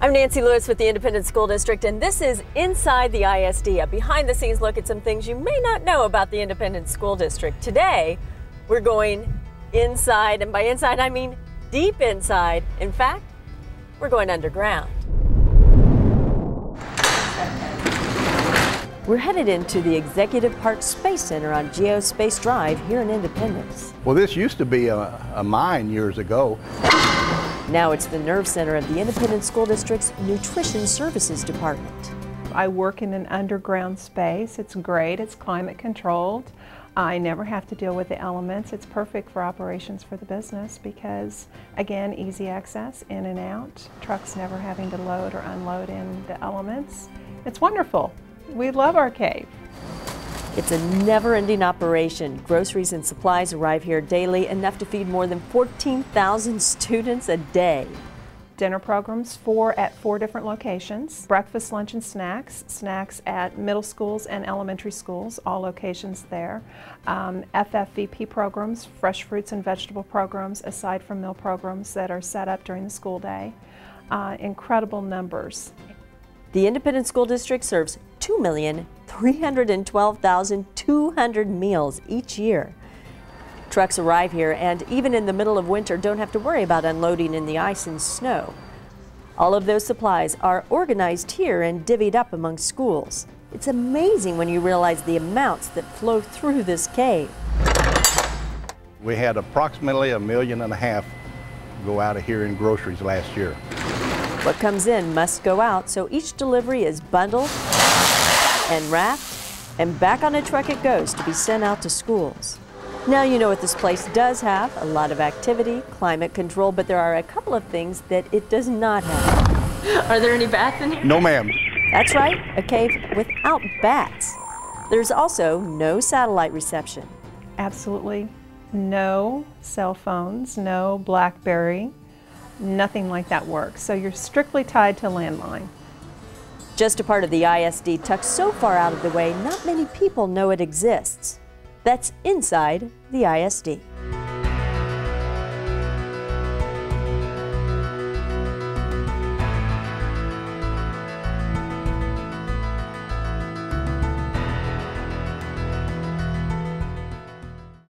I'm Nancy Lewis with the Independence School District, and this is Inside the ISD, a behind the scenes look at some things you may not know about the Independence School District. Today, we're going inside, and by inside, I mean deep inside. In fact, we're going underground. We're headed into the Executive Park Space Center on Geospace Drive here in Independence. Well, this used to be a, a mine years ago. Now it's the nerve center of the Independence School District's Nutrition Services Department. I work in an underground space. It's great, it's climate controlled. I never have to deal with the elements. It's perfect for operations for the business because, again, easy access in and out, trucks never having to load or unload in the elements. It's wonderful. We love our cave. It's a never-ending operation. Groceries and supplies arrive here daily, enough to feed more than 14,000 students a day. Dinner programs, four at four different locations. Breakfast, lunch, and snacks. Snacks at middle schools and elementary schools, all locations there. Um, FFVP programs, fresh fruits and vegetable programs, aside from meal programs that are set up during the school day. Uh, incredible numbers. The Independence School District serves 2,312,200 meals each year. Trucks arrive here and even in the middle of winter don't have to worry about unloading in the ice and snow. All of those supplies are organized here and divvied up among schools. It's amazing when you realize the amounts that flow through this cave. We had approximately a million and a half go out of here in groceries last year. What comes in must go out, so each delivery is bundled and wrapped, and back on a truck it goes to be sent out to schools. Now you know what this place does have, a lot of activity, climate control, but there are a couple of things that it does not have. Are there any bats in here? No, ma'am. That's right, a cave without bats. There's also no satellite reception. Absolutely no cell phones, no Blackberry, nothing like that works. So you're strictly tied to landline. Just a part of the ISD tucked so far out of the way, not many people know it exists. That's inside the ISD.